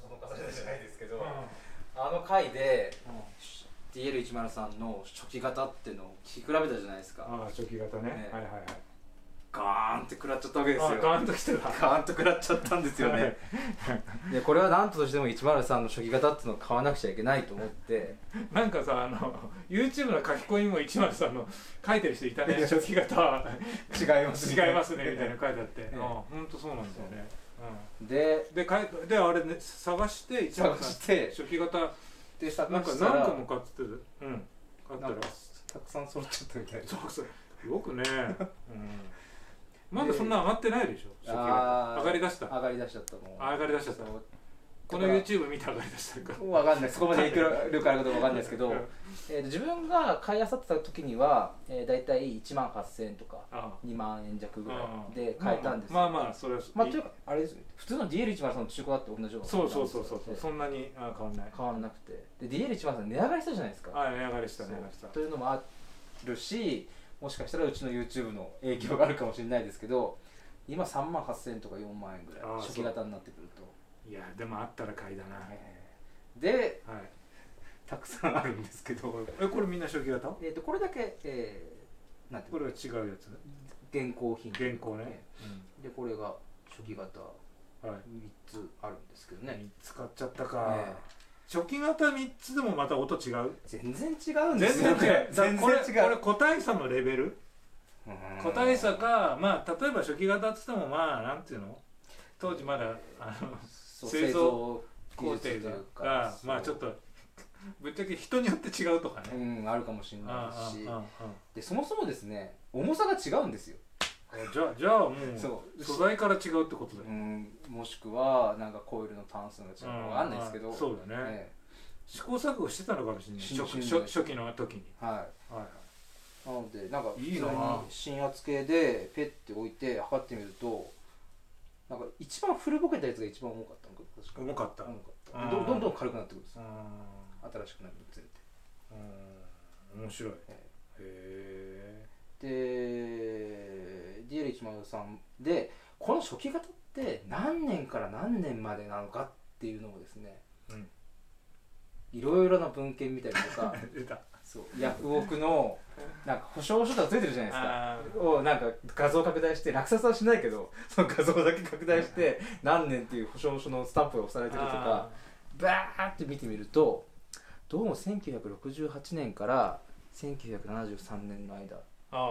その方じゃないですけど、うん。あの回で DL103 の初期型っていうのを聞き比べたじゃないですか。ああ初期型ね。ね。はいはいはい。ガーンって食らっちゃったわけですよ。あガーンと来てた。ガーンと食らっちゃったんですよね。でこれは何としても103の初期型っていうのを買わなくちゃいけないと思って。なんかさあの YouTube の書き込みも103の書いてる人いたね。初期型。違います 違いますねみたいなの書いてあって、えうん本当そうなんですよね、でうん、でかいであれね探して103探して。初期型。でさなんか何個も買ってる？うん。買ったらたくさん揃っちゃったみたいな。そうそう。よくね、うん、まだそんな上がってないでしょ初期型。上がりだした。上がりだしちゃったもんあ上がりだしちゃったこの YouTube 見て上がりだしたか。わかんない。そこまで影響力あるかどうかわかんないですけどうん、えーと自分が買いあさってた時には、えー、大体1万8000円とかあ2万円弱ぐらあいで買えたんですよ。まあまあまあそれはまあ、というかあれですね。普通の DL103 の中古だって同じようなそうそうそうそうそうでそんなにあ変わんない。変わんなくてで DL103 値上がりしたじゃないですか。あ値上がりした値上がりした。というのもあるしもしかしたらうちの YouTube の影響があるかもしれないですけど今3万8000円とか4万円ぐらい初期型になってくると、いやでもあったら買いだな、えー。ではい。たくさんあるんですけど。えこれみんな初期型えー、とこれだけ、えー、なんていうの？これは違うやつ？現行品。現行ね、でこれが初期型。うん、はい。3つあるんですけどね、3つ買っちゃったか、え初期型3つでもまた音違う？全然違うんで全すよ然違う。これ違う。これ個体差のレベル？うん。個体差かまあ例えば初期型っつってもまあなんていうの？当時まだあの製造工程というかまあちょっとぶっちゃけ人によって違うとかうね、んあるかもしれあないし。でそもそもですね重さが違うんですよ。じゃあじゃあもうそう。素材から違うってことだよ、うんもしくはなんかコイルの単数が違うかわかんないですけど。そうだね、え試行錯誤してたのかもしれないし初し初初期の時に。えはいはい。なのでなんか普通に新圧計でペッて置いて測ってみるとなんか一番古ぼけたやつが一番重かったのか確か。重かった。重かった。どどんどん軽くなってくるんですよ。う新しくなるにつれて。ん。面白い。へえ。え。で DL103 でこの初期型って何年から何年までなのかっていうのをですねうん。いろいろな文献見たりとか 出たそうヤフオクのなんか保証書とかついてるじゃないですか。をなんか画像拡大して落札はしないけどその画像だけ拡大して何年っていう保証書のスタンプが押されてるとかバーって見てみるとどうも1968年から1973年の間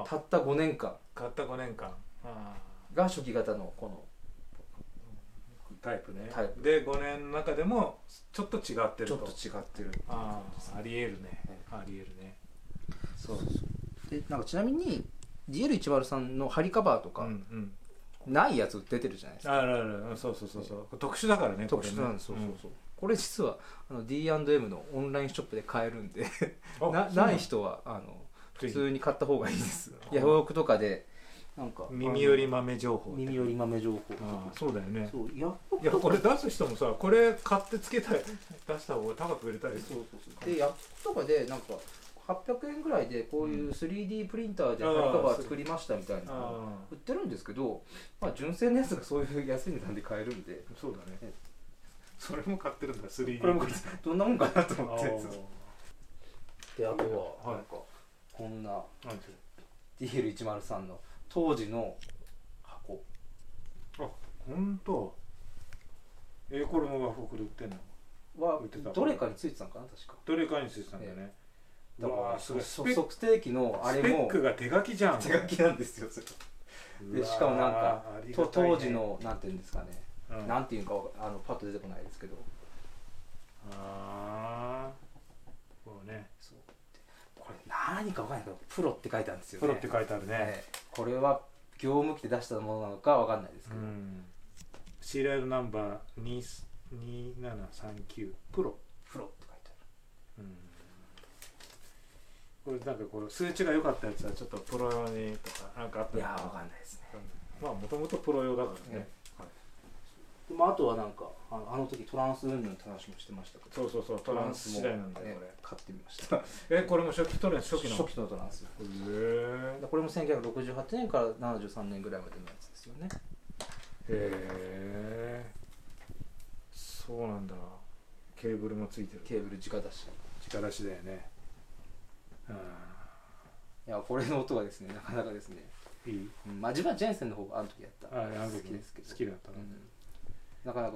たった5年間。買った5年間。あが初期型のこのあタイプね。タイプ。で5年の中でもちょっと違ってると。ちょっと違ってるああありえるね。えありえるね。そう。でなんかちなみに DL103 のハリカバーとうかんうん。ないやつ出てるじゃないですか、あるある。うんそうそうそうそう。特殊だからね特殊なんです、これね。そうそうそうこれ実はあの D&M のオンラインショップで買えるんでうんあ なそうない人はあの普通に買った方がいいです。あヤフオクとかでなんか耳より豆情報耳より豆情報ああそうだよね。そうヤフオいやクとかこれ出す人もさこれ買ってつけたい出した方が高く売れたりそうそうそう。でヤフオクとかでなんか800円ぐらいでこういう 3D プリンターでカバー作りましたみたいな売ってるんですけど、まあ、純正のやつがそういう安い値段で買えるんで。あそうだね。えそれも買ってるんだ 3D これもどんなもんかなとあ思って。であとははい。なんかこんなあなんて DL103 の当時の箱。本当。えー、これも和服で売ってんの？は売ってた。どれかについてたのかな確か。どれかについてたんだよね、だかうわらーすごい。測定器のあれスペッもクが手書きじゃん。手書きなんですよそれ。でしかもなんかね。当時のなんていうんですかね、うん。なんていうかあのパッと出てこないですけど。ああこうね。そう。これ何かわかんないけどプロって書いてあるんですよね。プロって書いてあるね、ええこれは業務機で出したものなのかわかんないですけど、うん。シリアルナンバー2 2739プロ、プロって書いてある。うん、これなんかこれ数値が良かったやつはちょっとプロ用にとかなんかあったいやーわかんないですね。まあもともとプロ用だからね、でもあとはなんかあのあの時トランス云々って話もしてましたけど。そうそうそうトランス次第なんだよねこれ。買ってみました。えこれも初期トランス初期の？初期のトランス。へえこれも1968年から73年ぐらいまでのやつですよね。へえそそうなんだ。ケーブルもついてる。ケーブル直出し。力出しだよね。ういやこれの音がですねなかなかですね、んいい？うん、まあ自分はジェンセンの方があの時やった。ああの好時きですけど。好きだったの、うん、なかなか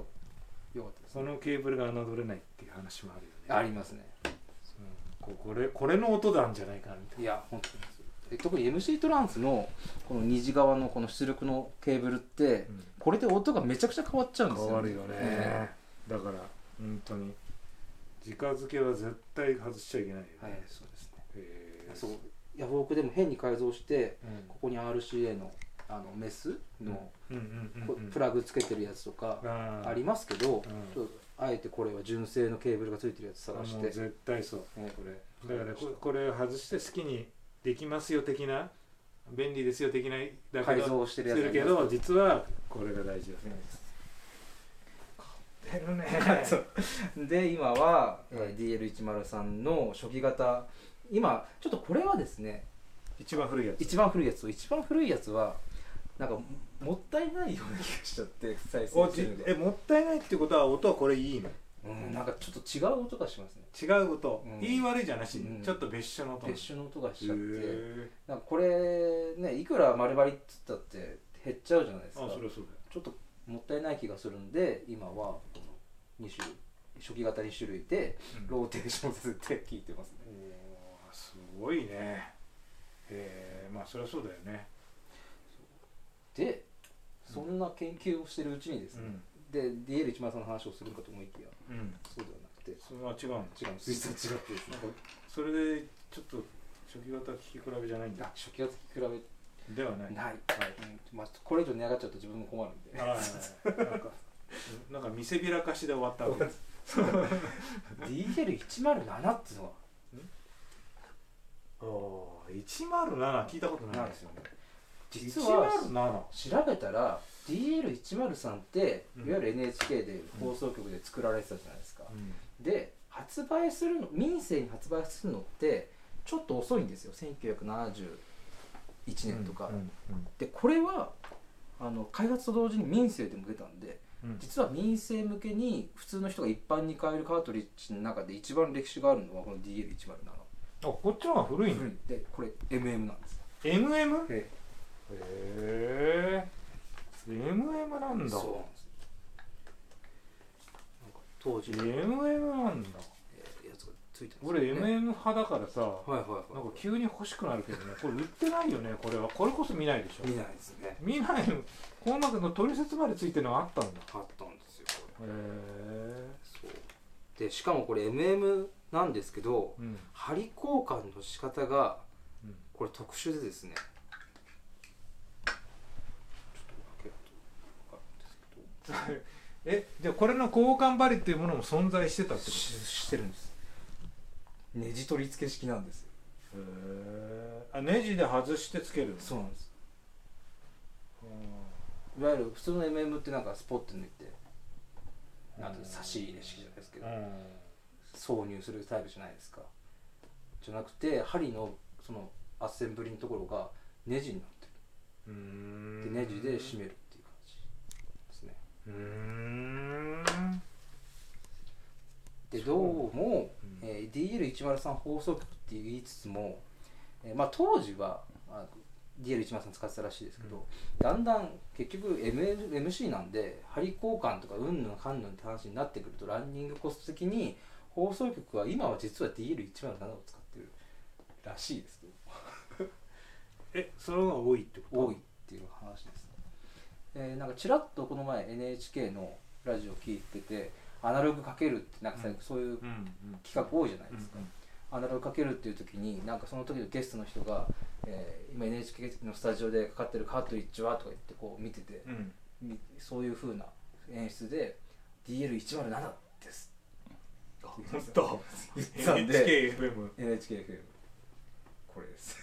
良かったです。そのケーブルが侮れないっていう話もあるよね。ありますね。うん。ここれこれの音なんじゃないかなみたいいや本当にそう。え特に MC トランスのこの虹側のこの出力のケーブルってな、これで音がめちゃくちゃ変わっちゃうんですよ、変わるよね、だから本当に直付けは絶対外しちゃいけないよね、はいそうですね。へー。そう。ヤフオクでも変に改造してうん。ここに RCA のあのメスのプラグつけてるやつとかありますけど、うん。あえてこれは純正のケーブルがついてるやつ探して。絶対そう。ねこれ。だからここれを外して好きにできますよ的な便利ですよ的なだけ改ど造してるやつするけど実はこれが大事だね買ってるね。で今は、えー DL103 の初期型。今ちょっとこれはですね一番古いやつ。一番古いやつと一番古いやつはなんかもったいないような気がしちゃって再生るの。えもったいないってことは音はこれいいの？うん、なんかちょっと違う音がしますね。違う音、うん。言い悪いじゃなし、うん。ちょっと別種の音。別種の音がしちゃって。へなんかこれねいくら丸張りっつったって減っちゃうじゃないですか。ーあそれはそうだよ。ちょっともったいない気がするんで今はこの2種類初期型2種類でローテーションさせて聴いてますね。おーすごいね。へえまあそりゃそうだよねでそんな研究をしてるうちにですね、で DL103 の話をするかと思いきやそうではなくてそれは違うの違う実は違ってです。ねなんかそれでちょっと初期型聞き比べじゃないんだ。あ初期型と比べではない。ない、うんまあ、これ以上値上がっちゃうと自分も困るんで。はいなんかなんか見せびらかしで終わったわ。けです DL107 っていうのおお107聞いたことない。はないですよね実は107調べたら DL103 ってうん。いわゆる NHK で放送局で作られてたじゃないですか、うん。で発売するの民生に発売するのってちょっと遅いんですよ。1971年とか、うんでこれはあの開発と同時に民生でも出たんでうん。うん実は民生向けに普通の人が一般に買えるカートリッジの中で一番歴史があるのはこの DL107 あこっちの方が古いのでこれ MM なんです MM? へへえ MM なんだ。そう。当時。の、MM なんだ。えーやつがついて俺 MM 派だからさはいはいはい。なんか急に欲しくなるけどね。これ売ってないよね。これは。これこそ見ないでしょ。見ないですね。見ない。のこの中の取説までついてるのがあったんだ。あったんですよこへえれそう。でしかもこれ MM なんですけどうん。針交換の仕方がうん。これ特殊でですねちょっと開けると分かるんですけど えじゃあこれの交換針っていうものも存在してたってこししてるんです。ネジ取り付け式なんです。へえあネジで外してつけるの？そうなんです。ういわゆる普通の MM ってなんかスポッて抜いてなんていうの差し入れ式じゃないですけどん。挿入するタイプじゃないですか。じゃなくて針のそのアッセンブリのところがネジになってる。ん。でネジで締めるっていう感じですねうーん。でどうも、う。ん。えー DL103 放送局って言いつつも、えーまあ、当時はあ DL103 使ってたらしいですけど、だんだん結局 ML MC なんで針交換とかうんぬんかんぬんって話になってくるとランニングコスト的に放送局は今は実は DL107 を使ってるらしいですけど。えそれが多いってこと？多いっていう話です、えーなんかちらっとこの前 NHK のラジオ聞いててアナログかけるってなんかそういう企画多いじゃないですか、うんアナログかけるっていう時になんかその時のゲストの人が、えー今 NHK のスタジオでかかってるカートリッジはとか言ってこう見てて、うん。みそういう風な演出で DL107 です本当？言ってたんで NHKFM NHKFM これです。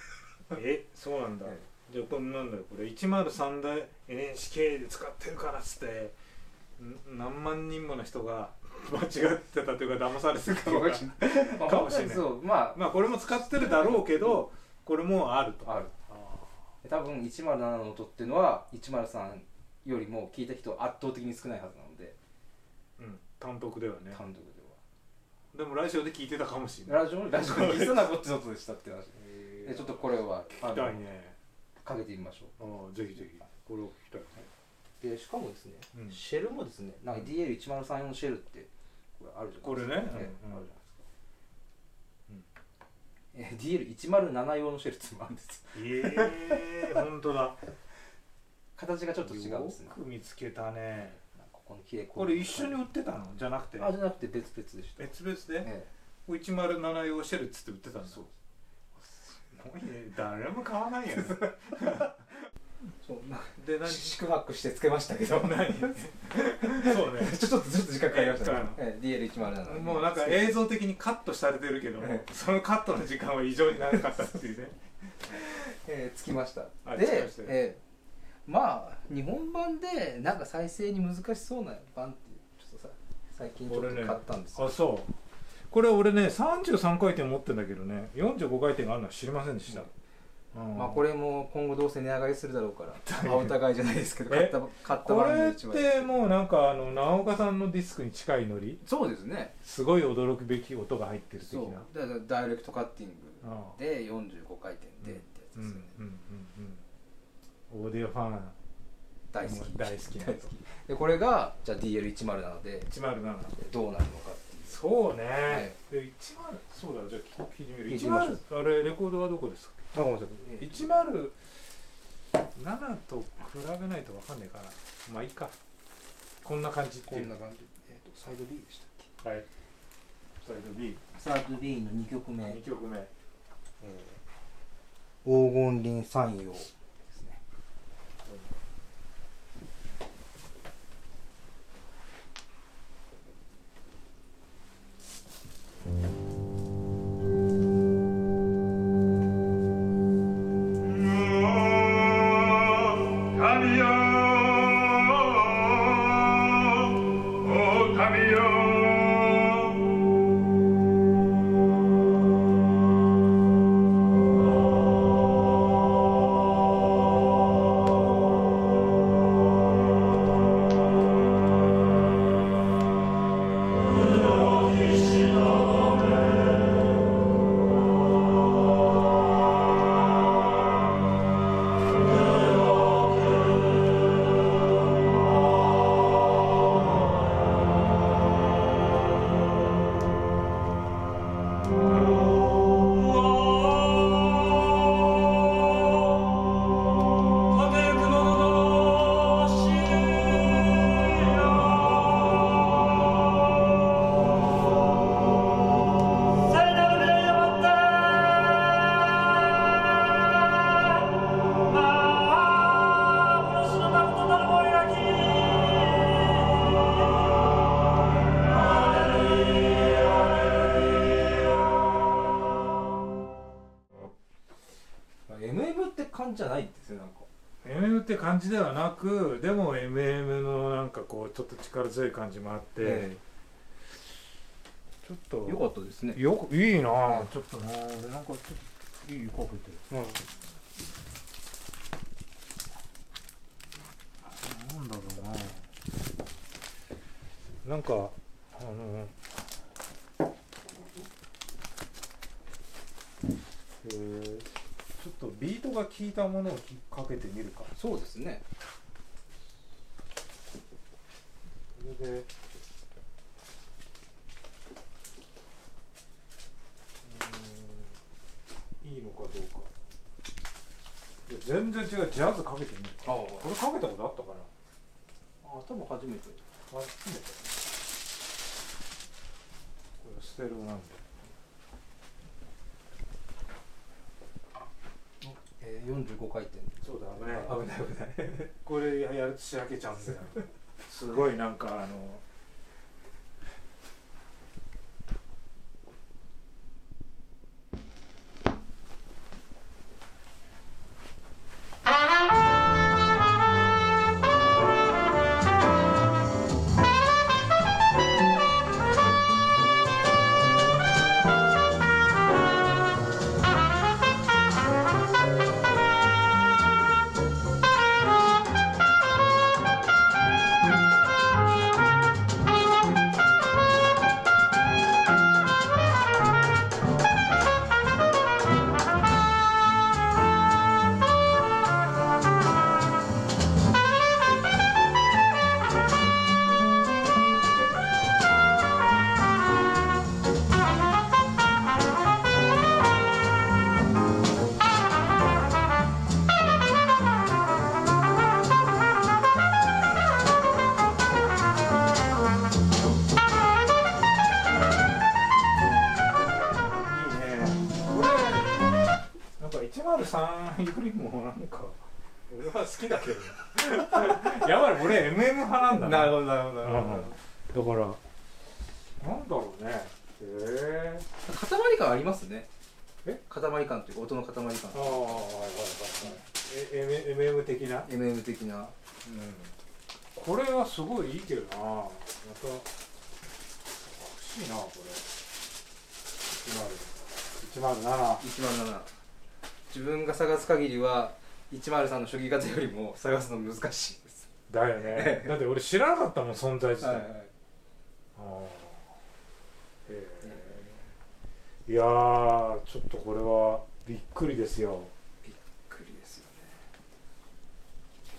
えそうなんだ。えじゃあこれなんだよ。これ103台 NHK で使ってるからっつって。ん何万人もの人が 間違ってたというか騙されてるっていうか。かもしれない。そうままあこれも使ってるだろうけどこれもあると。あある。あ多分107の音っていうのは103よりも聞いた人は圧倒的に少ないはずなので。ーうん。単独ではね。単独ででもラジオで聞いてたかもしれはない。ラジオラジオにそんなこっちのことでしたって話。でちょっとこれは聞きたいねかけてみましょああぜひぜひ。これを聞きたい。ねうでしかもですね、うん。シェルもですねなんか DL1034 シェルってこれあるじゃないですか。これね。ええうんあるじゃないですか、え DL107 用のシェルってもあるんですええ本当だ。形がちょっと違うんですね。よく見つけたね。ここの切れこれ一緒に売ってたの？じゃなくて？あじゃなくて別々でした。別々で？えこれ107用シェルっつって売ってたんだ。そう。すごいね。誰も買わないよね。え そうなで何宿泊してつけましたけど。何？そうね。ちょっとちょっと時間かかりました。ねう、ええ DL107 もうなんか映像的にカットされてるけどえそのカットの時間は異常に長かったっていうね。えー、つきました。あでまえーまあ日本版でなんか再生に難しそうな版ってちょっとさ最近ちょっと買ったんですよ、あそうこれ俺ね33回転持ってんだけどね45回転があるのは知りませんでした、うん。まあこれも今後どうせ値上がりするだろうから、まあ、お互いじゃないですけど買えった買ったこれってもうなんかあの直岡さんのディスクに近いノリ？そうですね。すごい驚くべき音が入ってる的そう。なだからダイレクトカッティングで45回転でってやつうんうんですよね、うんうん。オーディオファン。大好き。大好きな大好き。でこれがじゃあ DL10 なので107どうなるのかそうね、い。で10そうだじゃあ聞いてみる聞いてみましょう。10あれレコードはどこですか？あごめんなさい。107と比べないと分かんないかなまあいいか。こんな感じっていう。こんな感じ。えっ、とサイド B でしたっけ？はい。サイド B サイド B の2曲目、2曲目。えー、黄金輪三葉って感じではなくでも MM のなんかこうちょっと力強い感じもあって、えちょっとよかったですね。よくいいなはちょっとな俺なんかちょっといいかけてるなんだろうな。なんかあのえーちょっとビートが効いたものをきかけてみるか。そうですね。それでうーんいいのかどうか。いや全然違う。ジャズかけてみる。ああ。これかけたことあったかな。あ多分初めて。あ初めて。これステレオなんでえー、45回転。そうだ危ない危ない危ない。これやるとしらけちゃうんだよ。すごいなんかあの「好きだけどなやばい俺 MM 派なんだな。るほどなるほどなるほど。だから。なんだろうね。へえ塊感ありますね。え？塊感っていうか音の塊感。ああはいはいはいはい。え M- MM 的な？MM 的な。これはすごいいいけどな。また欲しいなこれ。107 107自分が探す限りは103の初期型よりも探すの難しいです。だよね。だって俺知らなかったもん存在自体、はいはい。ああ。へえ。いやーちょっとこれはびっくりですよ。びっくりですよね。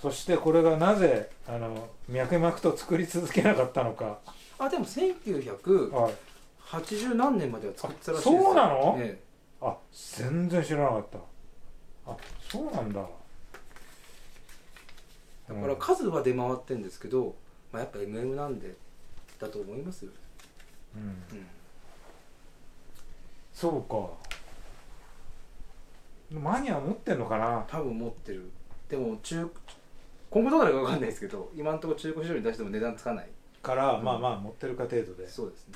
そしてこれがなぜあの脈々と作り続けなかったのか、あでも1980はい、何年までは作ってたらしいですよ。そうなの？えあ全然知らなかった。あそうなんだ。えだから数は出回ってるんですけど、まあ、やっぱ MM なんでだと思いますよ、うん、うん、そうか。マニア持ってんのかな？多分持ってる。でも中今後どうなるか分かんないですけど今のところ中古市場に出しても値段つかない。から、うん。まあまあ持ってるか程度で。そうですね。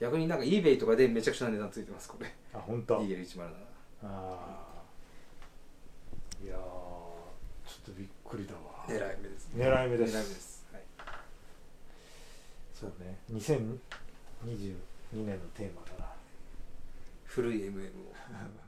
逆になんか eBay とかでめちゃくちゃな値段ついてますこれ。あ本当？DL107 ああいやーちょっとびっくりだ。わ狙い目ですね。狙い目です。狙い目です、はい、そうね。2022年のテーマだな。古い MM を